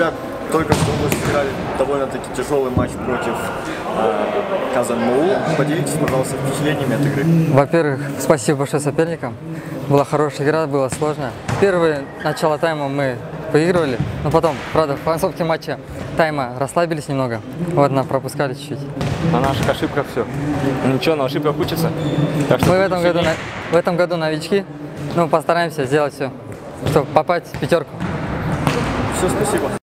Ребят, только что мы сыграли довольно-таки тяжелый матч против э, Казан Поделитесь, пожалуйста, впечатлениями от игры. Во-первых, спасибо большое соперникам. Была хорошая игра, было сложно. Первое начало тайма мы выигрывали, но потом, правда, в концовке матча тайма расслабились немного. Вот, нам пропускали чуть-чуть. На наших ошибках все. Ничего, на ошибках учатся. Так что Мы в этом, году, на- в этом году новички, ну, постараемся сделать все, чтобы попасть в пятерку. Все, спасибо.